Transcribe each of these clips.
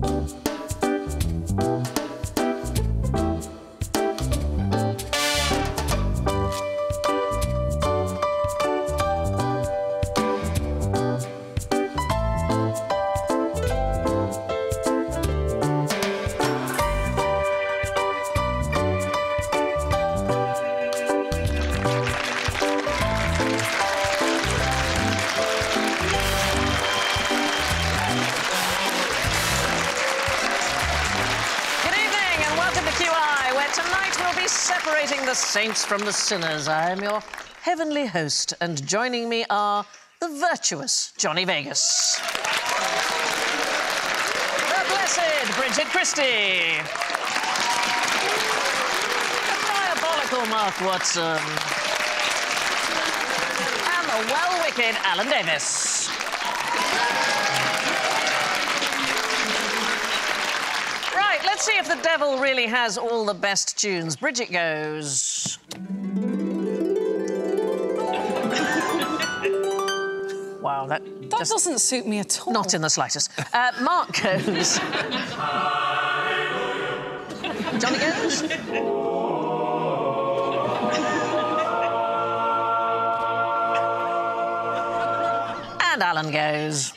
Good from the sinners. I am your heavenly host, and joining me are the virtuous Johnny Vegas, the blessed Bridget Christie, the diabolical Mark Watson, and the well-wicked Alan Davies. Right, let's see if the devil really has all the best tunes. Bridget goes. That, That just doesn't suit me at all. not in the slightest. Uh, Mark goes. Johnny goes. and Alan goes.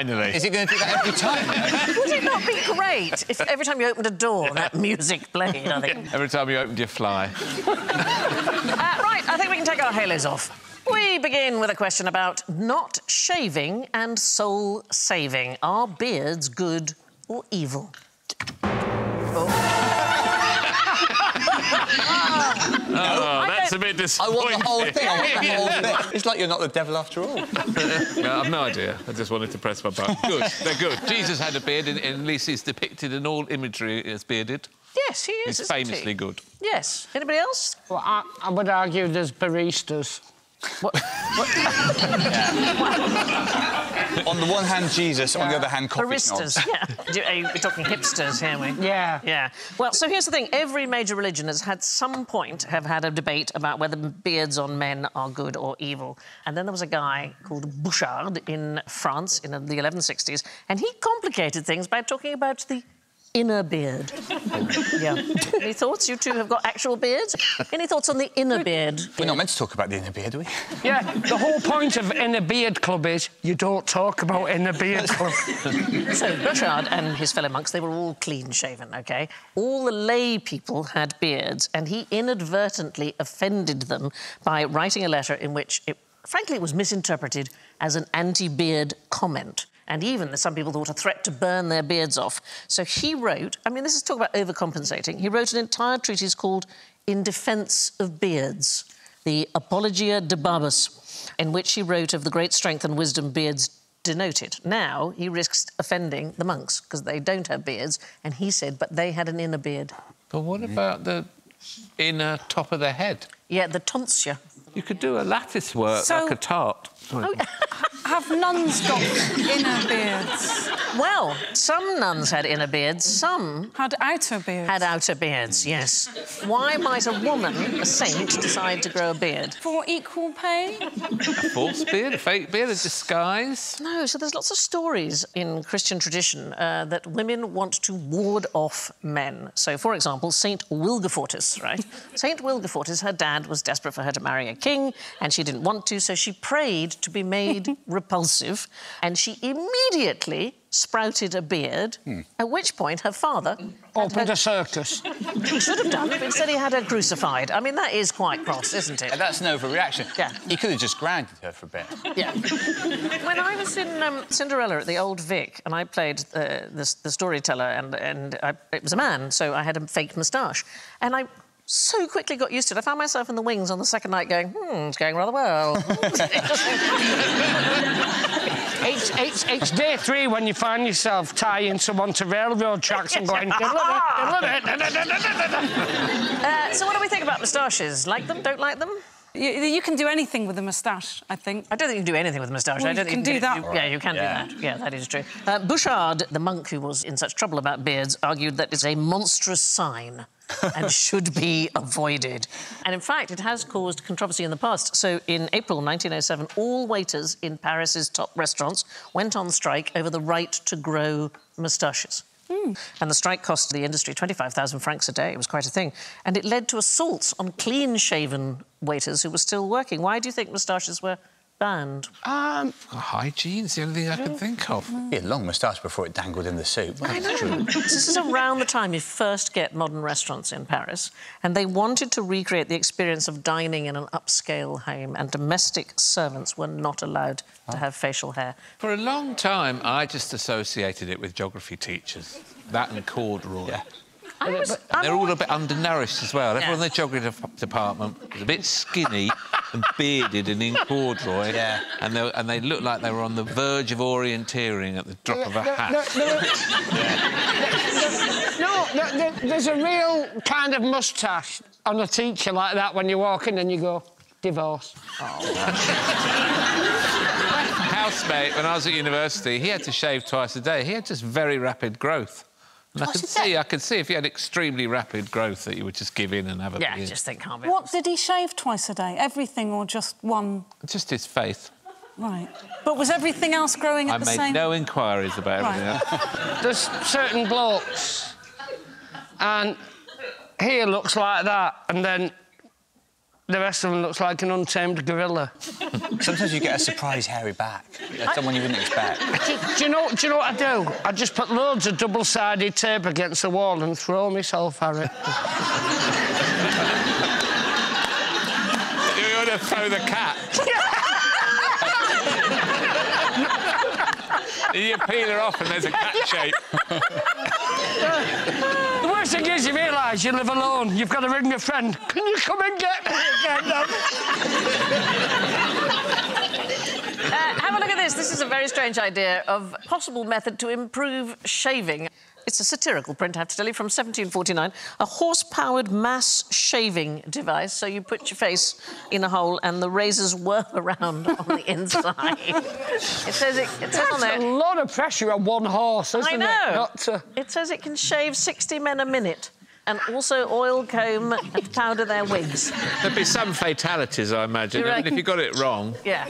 Finally. Is it going to do that every time? Would it not be great if every time you opened a door that music played? I think. Every time you opened your fly. Uh, right, I think we can take our halos off. We begin with a question about not shaving and soul saving. Are beards good or evil? Oh, that's a bit I want the whole thing. I want the whole thing. It's like you're not the devil after all. No, I've no idea. I just wanted to press my button. Good, they're good. Jesus had a beard, and, and at least he's depicted in all imagery as bearded. Yes, he is. He's isn't he? famously good. Yes. Anybody else? Well, I, I would argue there's baristas. On the one hand, Jesus. On the other hand, coffee Baristas. snobs. Yeah. Do- Are you, we're talking hipsters here, we? Yeah. Yeah. Well, so here's the thing. Every major religion has had some point have had a debate about whether beards on men are good or evil. And then there was a guy called Burchard in France in the 1160s, and he complicated things by talking about the inner beard. yeah. Any thoughts? You two have got actual beards. Any thoughts on the inner beard? We're not meant to talk about the inner beard, are we? Yeah, the whole point of Inner Beard Club is you don't talk about Inner Beard Club. So Burchard and his fellow monks, they were all clean shaven, OK? All the lay people had beards, and he inadvertently offended them by writing a letter in which, it, frankly, it was misinterpreted as an anti-beard comment. And even some people thought a threat to burn their beards off. So he wrote, I mean, this is talk about overcompensating. He wrote an entire treatise called In Defence of Beards, the Apologia de Barbis, in which he wrote of the great strength and wisdom beards denoted. Now he risks offending the monks because they don't have beards, and he said, but they had an inner beard. But what about the inner top of the head? Yeah, the tonsure. You could do a lattice work So- like a tart. Oh, Sorry. Have nuns got inner beards? Well, some nuns had inner beards, some Had outer beards? had outer beards, yes. Why might a woman, a saint, decide to grow a beard? For equal pay? a false beard, a fake beard, a disguise. No, so there's lots of stories in Christian tradition uh, that women want to ward off men. So, for example, Saint Wilgefortis, right? Saint Wilgefortis, her dad was desperate for her to marry a king, and she didn't want to, so she prayed to be made repulsive, and she immediately sprouted a beard. At which point, her father Opened her- a circus. he should have done, but instead he had her crucified. I mean, that is quite cross, isn't it? That's an overreaction. Yeah. He could have just grounded her for a bit. Yeah. when I was in um, Cinderella at the Old Vic, and I played uh, the, the storyteller, and, and I, it was a man, so I had a fake moustache. And I so quickly got used to it. I found myself in the wings on the second night going, hmm, it's going rather well. It's, it's, it's day three when you find yourself tying someone to railroad tracks and going... Uh, so what do we think about moustaches? Like them, don't like them? You, you can do anything with a moustache, I think. I don't think you can do anything with a moustache. Well, I don't you think can do that. you- yeah, you can Yeah. do that. Yeah, that is true. Uh, Burchard, the monk who was in such trouble about beards, argued that it's a monstrous sign and should be avoided. And in fact, it has caused controversy in the past. So in April 1907, all waiters in Paris's top restaurants went on strike over the right to grow moustaches. And the strike cost the industry 25,000 francs a day. It was quite a thing. And it led to assaults on clean shaven waiters who were still working. Why do you think moustaches were banned? Um, Hygiene's the only thing I can think of. He had long moustache before it dangled in the soup. I know. this is around the time you first get modern restaurants in Paris, and they wanted to recreate the experience of dining in an upscale home, and domestic servants were not allowed to have facial hair. For a long time, I just associated it with geography teachers. That and corduroy. Yeah. Was, And they're all a bit undernourished as well. Everyone in the geography department was a bit skinny and bearded and in corduroy. Yeah. And they, and they looked like they were on the verge of orienteering at the drop of a hat. no, there- there- there's a real kind of moustache on a teacher like that when you walk in and you go, divorce. housemate, when I was at university, he had to shave twice a day. He had just very rapid growth. And I can see, I can see if he had extremely rapid growth that you would just give in and have a yeah, I beard. just think can't be. What did he shave twice a day? Everything or just one? Just his face. Right. But was everything else growing at I the made no inquiries about Right. everything else. There's certain blokes, and here looks like that, and then the rest of them looks like an untamed gorilla. Sometimes you get a surprise hairy back. Like someone you wouldn't expect. do, do you know? Do you know what I do? I just put loads of double-sided tape against the wall and throw myself at it. you want to throw the cat? you peel her off and there's a cat shape. Worst you realise you live alone. You've got to ring a friend. Can you come and get me again? Uh, have a look at this. This is a very strange idea of possible method to improve shaving. It's a satirical print, I have to tell you, from 1749. A horse-powered mass shaving device. So you put your face in a hole and the razors whirl around on the inside. it says it, it says on That's a lot of pressure on one horse, isn't I it? know. Not to... It says it can shave 60 men a minute and also oil comb and powder their wigs. There'd be some fatalities, I imagine. You I mean, if you got it wrong. Yeah.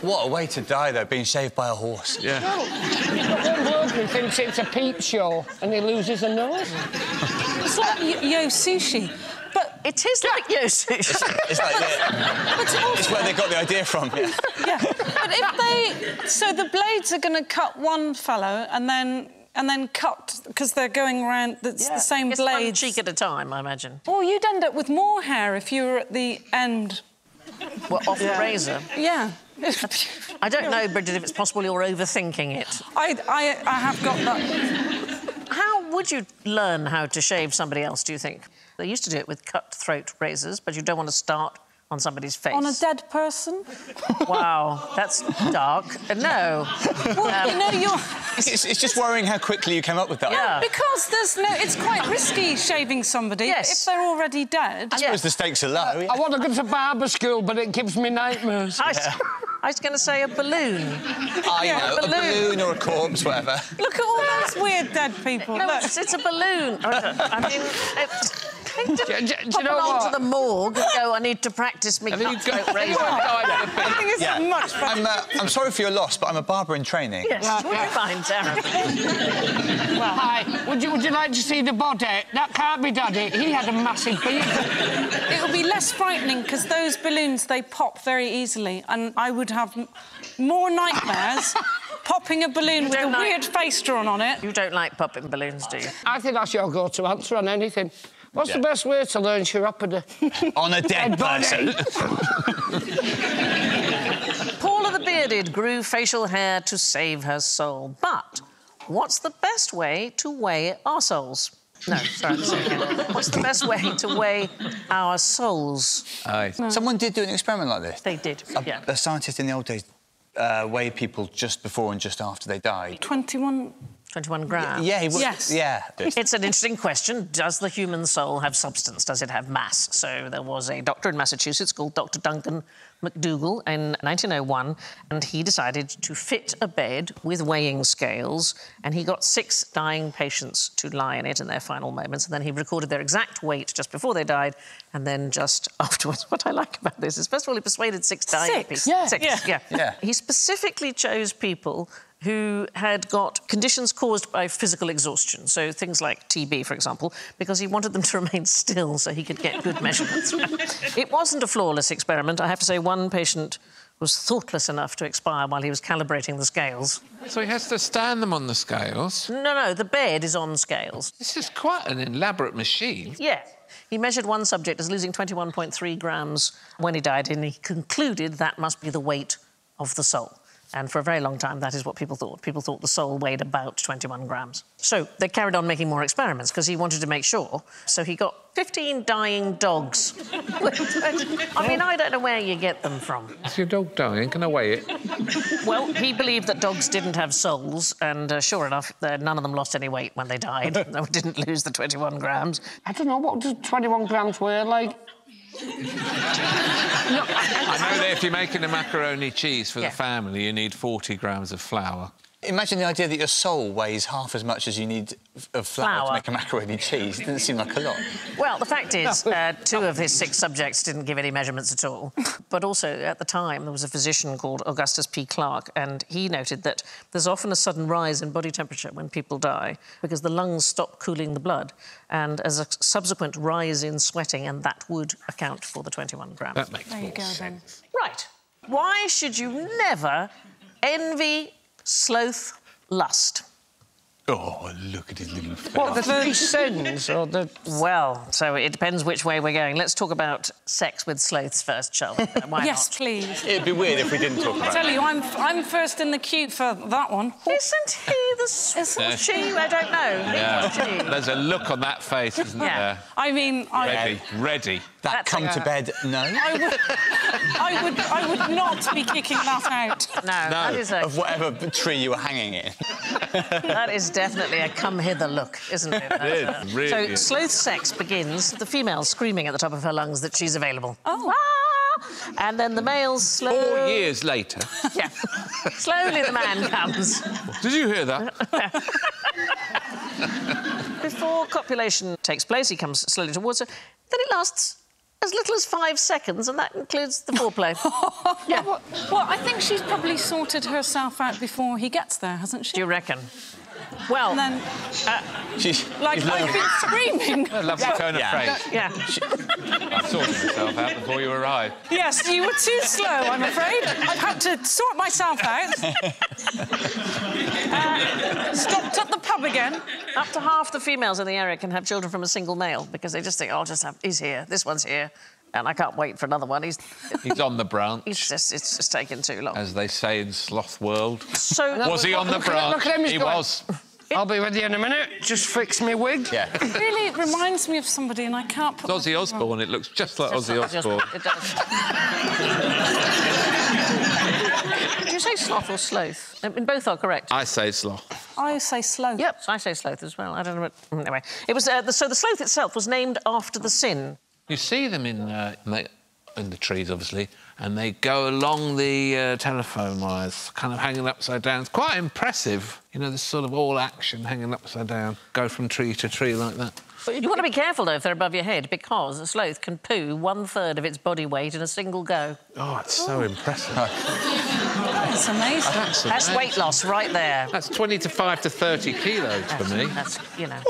What a way to die, though, being shaved by a horse. Yeah. One bloke thinks it's a peep show and he loses a nose. It's like yo, yo sushi. But It is like Yosu. It's like the, but also, it's where they got the idea from. Yeah. yeah. But if they, so the blades are going to cut one fellow and then and then cut because they're going around. It's the same it's one cheek at a time, I imagine. Or you'd end up with more hair if you were at the end. Well, off the razor. Yeah. I don't know, Bridget, if it's possible you're overthinking it. I, I, I have got that. How would you learn how to shave somebody else, do you think? They used to do it with cut-throat razors, but you don't want to start on somebody's face. On a dead person? Wow, that's dark. Uh, no. Well, you know, you're... It's, it's just worrying how quickly you came up with that. Yeah. Because there's no... It's quite risky shaving somebody Yes. if they're already dead. I suppose the stakes are low. yeah. I want to go to barber school, but it gives me nightmares. I was going to say a balloon. I know, a balloon. balloon or a corpse, whatever. Look at all those weird dead people. No, it's, it's a balloon. I mean, it's... They Do, didn't do- do pop you know it onto what? the morgue and go, I need to practice me Have you got, cut-throat have you razor. got died with a I bit? think it's Yeah. much better. I'm, uh, I'm sorry for your loss, but I'm a barber in training. Yes, you're fine, Sarah. Hi, would you, would you like to see the body? That can't be Daddy. He had a massive beard. It'll be less frightening because those balloons, they pop very easily. And I would have more nightmares popping a balloon with a like- weird face drawn on it. You don't like popping balloons, do you? I think that's your go-to answer on anything. What's the best way to learn chiropody? On a dead Dead body. person. Paula the Bearded grew facial hair to save her soul. But what's the best way to weigh our souls? No, sorry, let's say it again. What's the best way to weigh our souls? Aye. Someone did do an experiment like this. They did, A, yeah. a scientist in the old days uh, weighed people just before and just after they died. 21. 21 grams. Yeah, he was. Yes. Yeah. It's an interesting question. Does the human soul have substance? Does it have mass? So there was a doctor in Massachusetts called Dr. Duncan McDougall in 1901, and he decided to fit a bed with weighing scales, and he got six dying patients to lie in it in their final moments, and then he recorded their exact weight just before they died, and then just afterwards. What I like about this is, first of all, he persuaded six dying Six? people. Yeah. Six, Yeah. yeah. Yeah. He specifically chose people who had got conditions caused by physical exhaustion, so things like TB, for example, because he wanted them to remain still so he could get good measurements. it wasn't a flawless experiment. I have to say, one patient was thoughtless enough to expire while he was calibrating the scales. So he has to stand them on the scales. No, no, the bed is on scales. This is quite an elaborate machine. Yeah. He measured one subject as losing 21.3 grams when he died, and he concluded that must be the weight of the soul. And for a very long time, that is what people thought. People thought the soul weighed about 21 grams. So they carried on making more experiments because he wanted to make sure. So he got 15 dying dogs. I mean, I don't know where you get them from. Is your dog dying? Can I weigh it? Well, he believed that dogs didn't have souls, and uh, sure enough, uh, none of them lost any weight when they died. they didn't lose the 21 grams. I don't know, what does 21 grams weigh like? I know that if you're making a macaroni cheese for Yeah. the family, you need 40 grams of flour. Imagine the idea that your soul weighs half as much as you need of flour, Flour. to make a macaroni cheese. It doesn't seem like a lot. Well, the fact is, uh, two of his six subjects didn't give any measurements at all. But also, at the time, there was a physician called Augustus P. Clark, and he noted that there's often a sudden rise in body temperature when people die because the lungs stop cooling the blood, and as a subsequent rise in sweating, and that would account for the 21 grams. That makes There more you go, then. sense. Right. Why should you never envy, sloth, lust? Oh, look at his little face. What, the three sins or the... Well, so it depends which way we're going. Let's talk about sex with sloths first, Charlotte. Why Yes, not? please. It'd be weird if we didn't talk I about tell it. you, I'm, I'm first in the queue for that one. Isn't he the s- or she? I don't know. He or she. There's a look on that face, isn't Yeah. I mean, I, there? Ready, ready. That That's come to bed, no. I, would, I, would, I would not be kicking that out. No, that is a, Of whatever tree you were hanging in. That is definitely a come hither look, isn't it? That's is, a- really so is. sloth sex begins with the female screaming at the top of her lungs that she's available. Oh. Ah! And then the male slowly. Four years later. Yeah. Slowly the man comes. Did you hear that? Before copulation takes place, he comes slowly towards her. Then it lasts as little as five seconds, and that includes the foreplay. Yeah. Well, well, I think she's probably sorted herself out before he gets there, hasn't she? Do you reckon? Well, And then, She's, like, she's I've been screaming. I love the turn of Yeah. phrase. yeah. I sorted myself out before you arrived. Yes, you were too slow, I'm afraid. I've had to sort myself out. Uh, stopped at the pub again. Up to half the females in the area can have children from a single male because they just think, oh, I'll just have, he's here, this one's here, and I can't wait for another one. He's, He's on the branch, he's just, it's just taking too long. as they say in sloth world. So, Was he on the Look at- look branch? at him, he's He going- was. I'll be with you in a minute. Just fix me wig. Yeah. Really, reminds me of somebody, and I can't put. It's Ozzy Osbourne. It looks just like Just Ozzy like Osbourne. Osbourne, it does. Did you say sloth or sloth? I mean, both are correct. I say sloth. I say slow. Yep, I say sloth as well. I don't know what. Anyway, it was uh, the, so the sloth itself was named after the sin. You see them in, uh, in, the, in the trees, obviously, and they go along the uh, telephone wires, kind of hanging upside down. It's quite impressive. You know, this sort of all action hanging upside down, go from tree to tree like that. But you want to be careful though if they're above your head because a sloth can poo one third of its body weight in a single go. Oh, it's so impressive. That's amazing. That's, That's amazing. weight loss right there. That's 20 to 5 to 30 kilos for me. That's you know.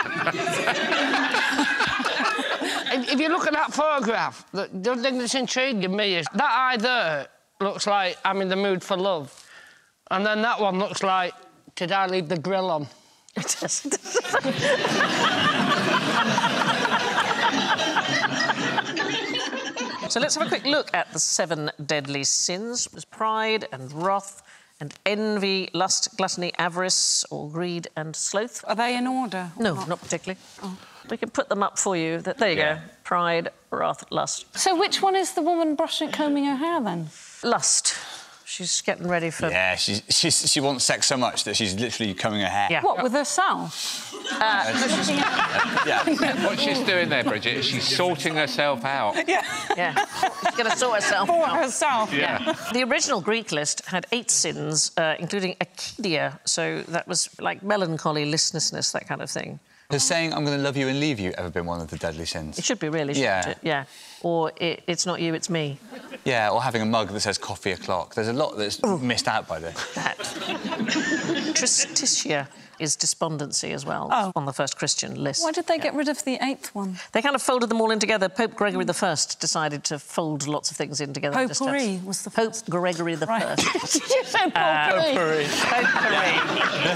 If if you look at that photograph, the, the thing that's intriguing me is that eye there looks like I'm in the mood for love. And then that one looks like, did I leave the grill on? It does. so let's have a quick look at the seven deadly sins. It was pride and wrath and envy, lust, gluttony, avarice, or greed and sloth. Are they in order? No, not particularly. Oh. We can put them up for you. There you Yeah. go. Pride, wrath, lust. So which one is the woman brushing, combing her hair then? Lust. She's getting ready for. Yeah, she's, she's, she wants sex so much that she's literally combing her hair. Yeah. What, with herself? Yeah. What she's doing there, Bridget, is she's sorting herself out. Yeah. Yeah. She's going to sort herself For out. herself. Yeah. The original Greek list had eight sins, uh, including acedia, so that was like melancholy, listlessness, that kind of thing. Has saying I'm going to love you and leave you ever been one of the deadly sins? It should be really, shouldn't Yeah. it? Yeah. Or it, it's not you, it's me. Yeah, or having a mug that says coffee o'clock. There's a lot that's missed out by this. That. Tristitia is despondency as well Oh. on the first Christian list. Why did they get rid of the eighth one? They kind of folded them all in together. Pope Gregory I decided to fold lots of things in together. just Potpourri have- was the Pope. Gregory the Right. First. Did you say potpourri? Potpourri.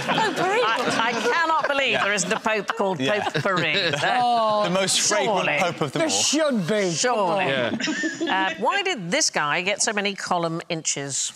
Potpourri? I, I cannot believe there isn't a pope called Yeah. Potpourri. the most fragrant surely. pope of them There all. should be. Surely. Come on. Uh, why did this guy get so many column inches?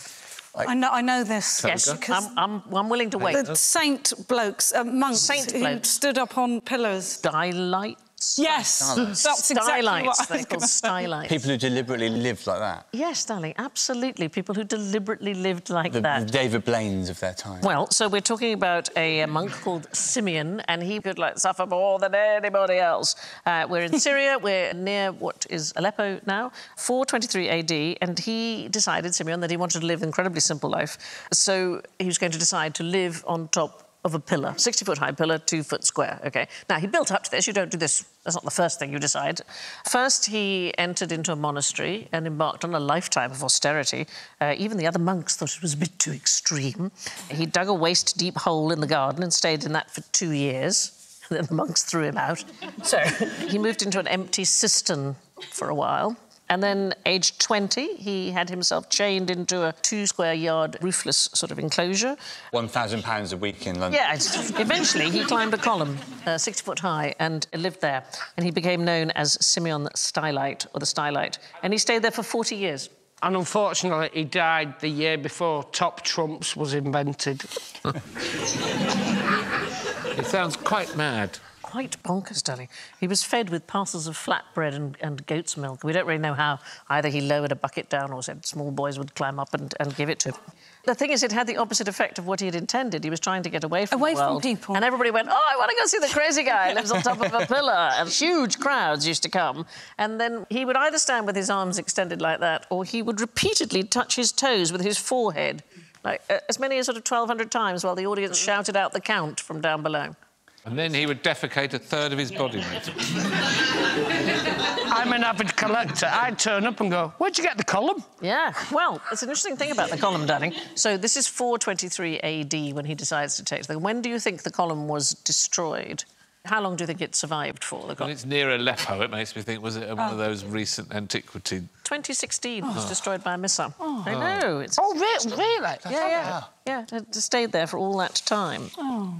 I know, I know this. Yes, because I'm, I'm, I'm willing to wait. the saint blokes, uh, monks Saint who blokes. stood up on pillars. Stylites? Yes, that's exactly Stylites. what I They're was called going to say. stylites. People who deliberately lived like that. Yes, darling, absolutely. People who deliberately lived like The, the that. David Blaines of their time. Well, so we're talking about a, monk called Simeon, and he could like suffer more than anybody else. Uh, we're in Syria. We're near what is Aleppo now, 423 AD, and he decided Simeon that he wanted to live an incredibly simple life. So he was going to decide to live on top of a pillar, 60 foot high pillar, two foot square. Okay. Now he built up to this. You don't do this. That's not the first thing you decide. First, he entered into a monastery and embarked on a lifetime of austerity. Uh, even the other monks thought it was a bit too extreme. He dug a waist deep hole in the garden and stayed in that for two years. And then the monks threw him out. So he moved into an empty cistern for a while. And then, aged 20, he had himself chained into a two square yard roofless sort of enclosure. £1,000 a week in London. Yeah, eventually he climbed a column, uh, 60 foot high, and lived there. And he became known as Simeon Stylite, or the Stylite. And he stayed there for 40 years. And unfortunately, he died the year before Top Trumps was invented. It sounds quite mad. Quite bonkers, darling. He was fed with parcels of flatbread and, and goat's milk. We don't really know how. Either he lowered a bucket down or said small boys would climb up and, and give it to him. The thing is, it had the opposite effect of what he had intended. He was trying to get away from Away the from people. And everybody went, oh, I want to go see the crazy guy who lives on top of a pillar. And huge crowds used to come. And then he would either stand with his arms extended like that, or he would repeatedly touch his toes with his forehead, like uh, as many as sort of 1,200 times while the audience shouted out the count from down below. And then he would defecate a third of his body weight. I'm an avid collector. I'd turn up and go, Where'd you get the column? Yeah, well, it's an interesting thing about the column, darling. So this is 423 AD when he decides to take the. When do you think the column was destroyed? How long do you think it survived for? The When column? it's near Aleppo, it makes me think, was it one of oh. those recent antiquity 2016 was oh. destroyed by a missile. Oh. I know. It's, Oh, re- really? yeah, yeah, yeah. It stayed there for all that time. Oh.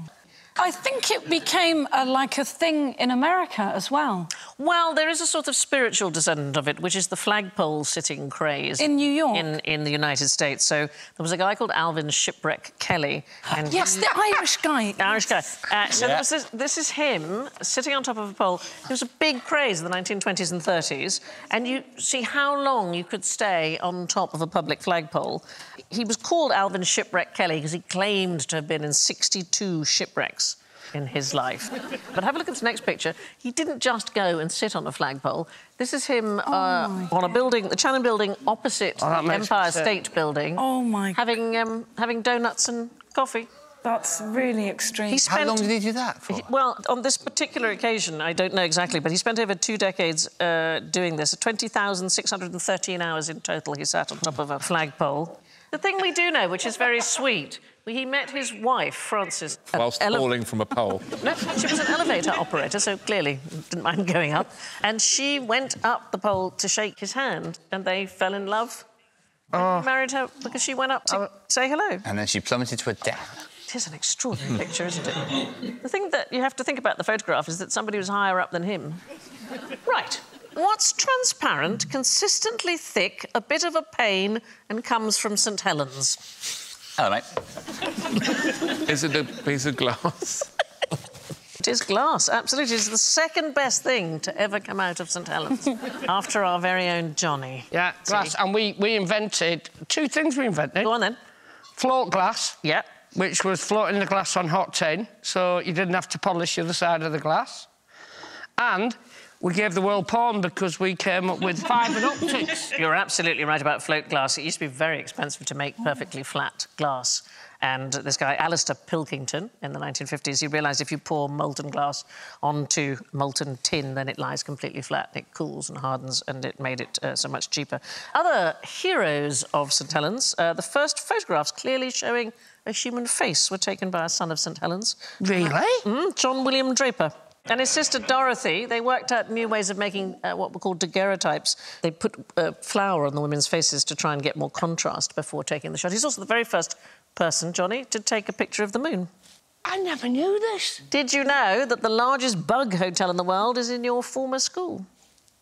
I think it became a, like a thing in America as well. Well, there is a sort of spiritual descendant of it, which is the flagpole sitting craze In New York? In, in the United States. So there was a guy called Alvin Shipwreck Kelly, and Yes, the Irish guy. Irish guy. Uh, so Yeah. there was this, this is him sitting on top of a pole. It was a big craze in the 1920s and 30s, and you see how long you could stay on top of a public flagpole. He was called Alvin Shipwreck Kelly because he claimed to have been in 62 shipwrecks in his life. but have a look at the next picture. He didn't just go and sit on a flagpole. This is him uh, on a building, the Chanin Building, opposite Oh, the Empire. State Building. Oh, my- Having um, having donuts and coffee. That's really extreme. He How long did he do that for? he- Well, on this particular occasion, I don't know exactly, but he spent over two decades uh, doing this. 20,613 hours in total he sat on top of a flagpole. The thing we do know, which is very sweet, he met his wife, Frances. Uh, whilst ele- falling from a pole. No, she was an elevator operator, so clearly didn't mind going up. And she went up the pole to shake his hand, and they fell in love. And he ah. married her because she went up to ah. say hello. And then she plummeted to her death. It is an extraordinary picture, isn't it? The thing that you have to think about the photograph is that somebody was higher up than him. Right. What's transparent, consistently thick, a bit of a pain, and comes from St Helens? Hello, mate. Is it a piece of glass? It is glass, absolutely. It's the second best thing to ever come out of St Helens, after our very own Johnny. Yeah, glass. See? And we, we invented two things we invented. Go on then. Float glass, Yeah. which was floating the glass on hot tin, so you didn't have to polish the other side of the glass. And we gave the world porn because we came up with fibre optics. You're absolutely right about float glass. It used to be very expensive to make perfectly flat glass. And this guy, Alastair Pilkington, in the 1950s, he realised if you pour molten glass onto molten tin, then it lies completely flat. And it cools and hardens, and it made it uh, so much cheaper. Other heroes of St Helens, uh, the first photographs clearly showing a human face were taken by a son of St Helens, Really? Mm, John William Draper. And his sister Dorothy, they worked out new ways of making uh, what were called daguerreotypes. They put uh, flour on the women's faces to try and get more contrast before taking the shot. He's also the very first person, Johnny, to take a picture of the moon. I never knew this. Did you know that the largest bug hotel in the world is in your former school?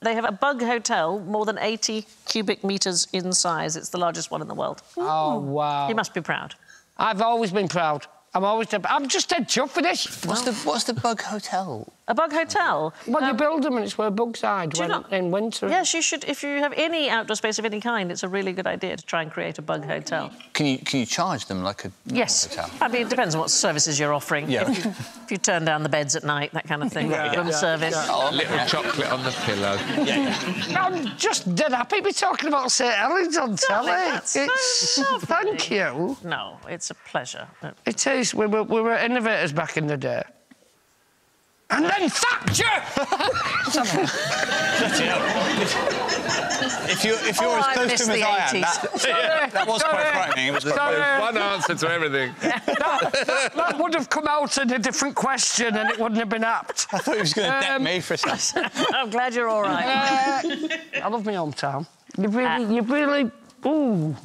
They have a bug hotel more than 80 cubic metres in size. It's the largest one in the world. Oh, wow. You must be proud. I've always been proud. I'm always... I'm just dead chuffed with this. What's the What's the Bug Hotel? A bug hotel? Well, you um, build them and it's where bugs hide when, not- in winter. Yes, you should. If you have any outdoor space of any kind, it's a really good idea to try and create a bug hotel. Can you Can you charge them like a normal Yes. hotel? I mean, it depends on what services you're offering. Yeah. If you, if you turn down the beds at night, that kind of thing. Room service. Oh, Little chocolate on the pillow. I'm just dead happy to be talking about St Helens on telly. that's so Thank you. No, it's a pleasure. It is. We were, we were innovators back in the day. And then Thatcher! If you if you're Oh, as close to him as the I am, 80s. that, that was quite frightening. It was quite Sorry. One answer to everything. that, that would have come out in a different question and it wouldn't have been apt. I thought he was going to deck Um, me for a second. I'm glad you're all right. Uh, I love my hometown. You really, you really. Ooh, oh,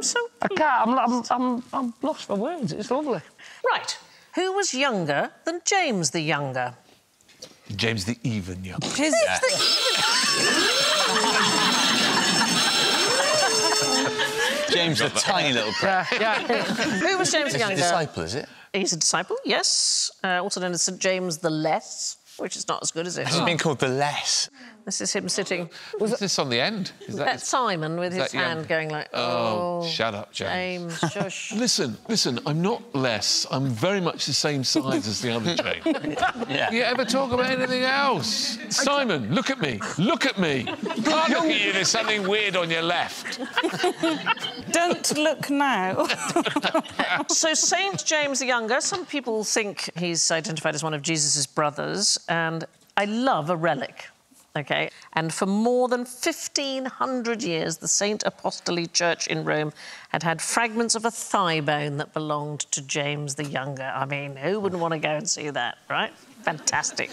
I'm so. I can't. I'm, I'm, I'm, I'm lost for words. It's lovely. Right. Who was younger than James the Younger? James the Even Young. His, James, the tiny little brat. Yeah, yeah. Who was James the He's a disciple, is it? He's a disciple, yes. Uh, also known as St James the Less, which is not as good as it. Has he been called the less? This is him sitting Was this on the end? Is that at Simon with his that young? hand going like, Oh, oh, shut up, James. James, shush. Listen, listen, I'm not less. I'm very much the same size as the other James. Yeah. You ever talk about anything else? Simon, look at me. Look at me. Can't look at you. There's something weird on your left. don't look now. So Saint James the Younger, some people think he's identified as one of Jesus' brothers, and I love a relic. Okay, and for more than 1,500 years, the Saint Apostolic Church in Rome had had fragments of a thigh bone that belonged to James the Younger. I mean, who wouldn't want to go and see that, right? Fantastic.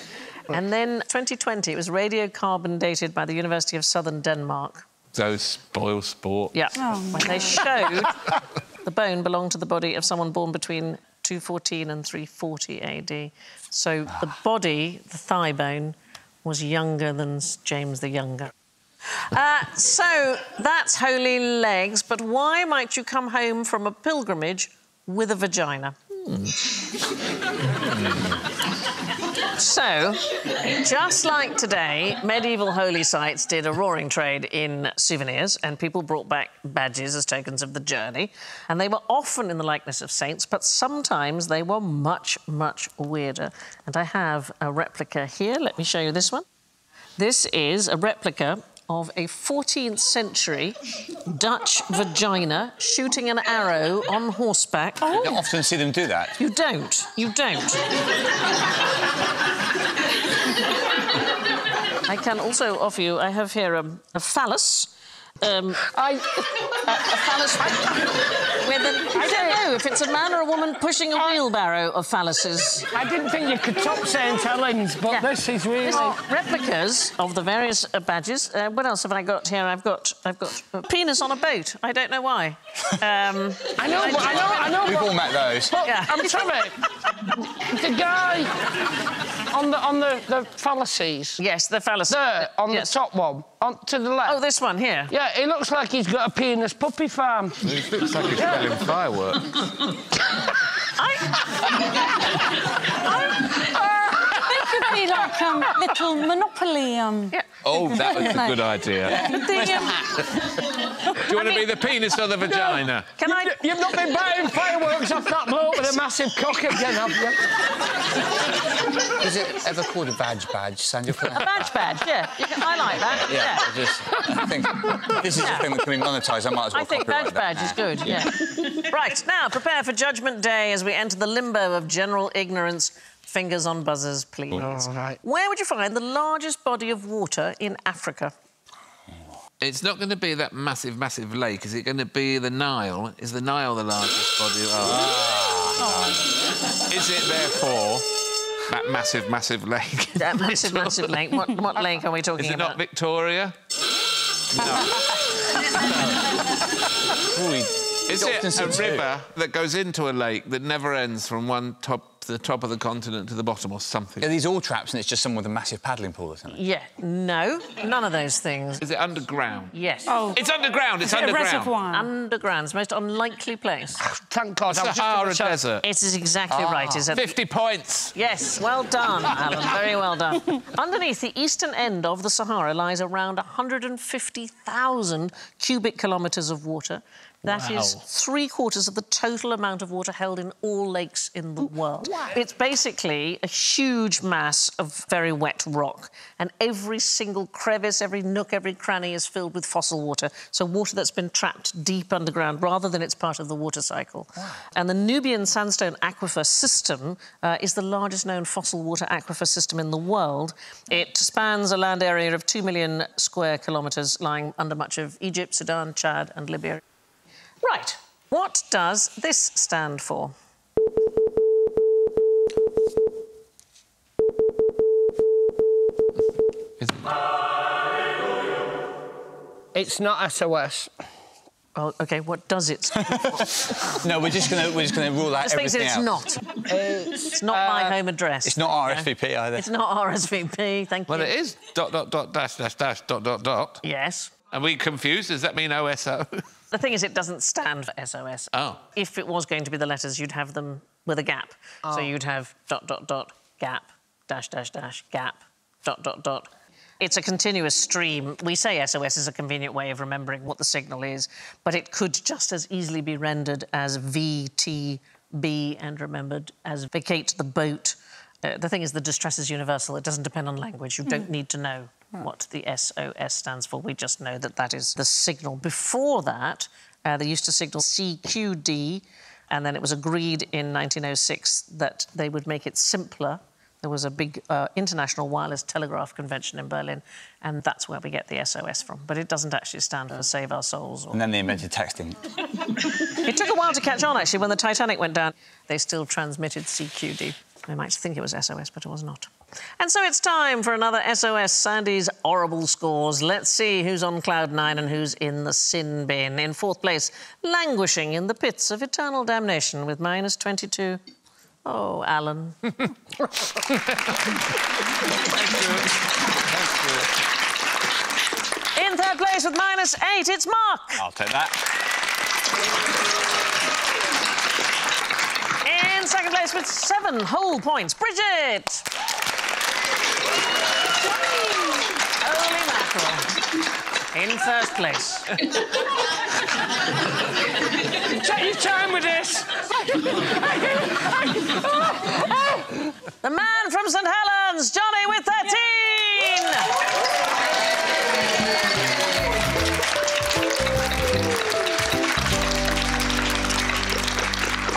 And then 2020, it was radiocarbon dated by the University of Southern Denmark. Those spoil sport. Yeah. Oh, when they showed the bone belonged to the body of someone born between 214 and 340 AD. So the body, the thigh bone, was younger than James the Younger. Uh, so that's holy legs, but why might you come home from a pilgrimage with a vagina? So, just like today, medieval holy sites did a roaring trade in souvenirs, and people brought back badges as tokens of the journey. And they were often in the likeness of saints, but sometimes they were much, much weirder. And I have a replica here. Let me show you this one. This is a replica of a 14th century Dutch vagina shooting an arrow on horseback. Oh. You don't often see them do that. You don't. You don't. I can also offer you. I have here a, a phallus. Um, I, a phallus with an, know if it's a man or a woman pushing a wheelbarrow of phalluses. I didn't think you could top St Helens, but Yeah. this is really. These are replicas of the various uh, badges. Uh, what else have I got here? I've got I've got a penis on a boat. I don't know why. Um, I know, but I know, I know. We've but- all met those. But Yeah. I'm sorry. the guy on the on the, the fallacies. yes, the fallacies. There, on yes. the top one, on to the left. Oh, this one here. Yeah, he looks like he's got a penis puppy farm. It looks like it's selling fireworks. I, be like um, little Monopoly. Um, Oh, that was a good idea. The, um, Do you want to be the penis or the vagina? can I? You've not been buying fireworks off that bloke with a massive cock again, have you? Is it ever called a badge badge? Stand up A badge badge, yeah. Can- I like that. Yeah, I just I think this is Yeah. a thing that can be monetised. I might as well I think copyright badge that. badge is good, yeah. right, now prepare for Judgment Day as we enter the limbo of general ignorance. Fingers on buzzers, please. All right. Where would you find the largest body of water in Africa? It's not going to be that massive, massive lake. Is it going to be the Nile? Is the Nile the largest body? of- Oh. Ah. Is it therefore that massive, massive lake? That massive, massive lake. What, what lake are we talking Is it about? not Victoria? No. Hmm. Is it a too. river that goes into a lake that never ends from one top to the top of the continent to the bottom or something? Are these all traps and it's just someone with a massive paddling pool or something? Yeah, no, none of those things. Is it underground? Yes. oh, It's underground. It's is it a underground. reservoir? Underground, it's the most unlikely place. Ah, thank God. I was just Sahara Desert. It is exactly ah, right. Is it? 50 points. Yes, well done, Alan. Very well done. Underneath the eastern end of the Sahara lies around 150,000 cubic kilometres of water. That is three quarters of the total amount of water held in all lakes in the world. It's basically a huge mass of very wet rock, and every single crevice, every nook, every cranny is filled with fossil water. So, water that's been trapped deep underground rather than it's part of the water cycle. And the Nubian sandstone aquifer system uh, is the largest known fossil water aquifer system in the world. It spans a land area of 2 million square kilometres, lying under much of Egypt, Sudan, Chad, and Libya. Right, what does this stand for? It's not SOS. Well, OK, what does it stand for? No, we're just gonna we're just gonna rule out Just thinks everything it's else. not. It's, It's not my uh, home address. It's not RSVP either. It's not RSVP, thank Well, you. it is dot, dot, dot, dash, dash, dash, dot, dot, dot. Yes. Are we confused? Does that mean OSO? The thing is, it doesn't stand for SOS. Oh. If it was going to be the letters, you'd have them with a gap. Oh. So you'd have dot, dot, dot, gap, dash, dash, dash, gap, dot, dot, dot. It's a continuous stream. We say SOS is a convenient way of remembering what the signal is, but it could just as easily be rendered as VTB and remembered as vacate the boat. Uh, the thing is, the distress is universal. It doesn't depend on language. You don't need to know what the SOS stands for. We just know that that is the signal. Before that, uh, they used to signal CQD, and then it was agreed in 1906 that they would make it simpler. There was a big uh, international wireless telegraph convention in Berlin, and that's where we get the SOS from. But it doesn't actually stand for Save Our Souls. Or... And then they invented texting. It took a while to catch on, actually. When the Titanic went down, they still transmitted CQD. They might think it was SOS, but it was not. And so it's time for another SOS Sandi's horrible scores. Let's see who's on cloud nine and who's in the sin bin. In fourth place, languishing in the pits of eternal damnation with minus 22. Oh, Alan. In third place with minus eight, it's Mark. I'll take that. In second place with seven whole points, Bridget. Holy mackerel. In first place. Take your time with this. The man from St Helens, Johnny with 13.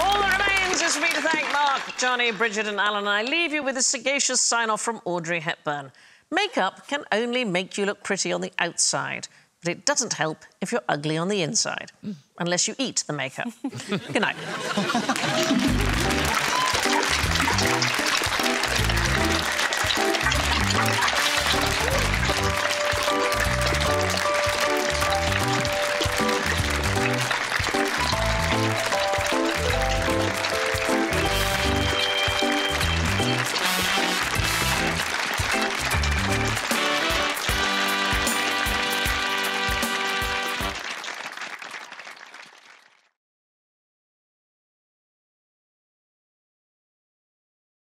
All that remains is for me to thank Mark, Johnny, Bridget, and Alan. And I leave you with a sagacious sign off from Audrey Hepburn. Makeup can only make you look pretty on the outside, but it doesn't help if you're ugly on the inside, unless you eat the makeup. Good night.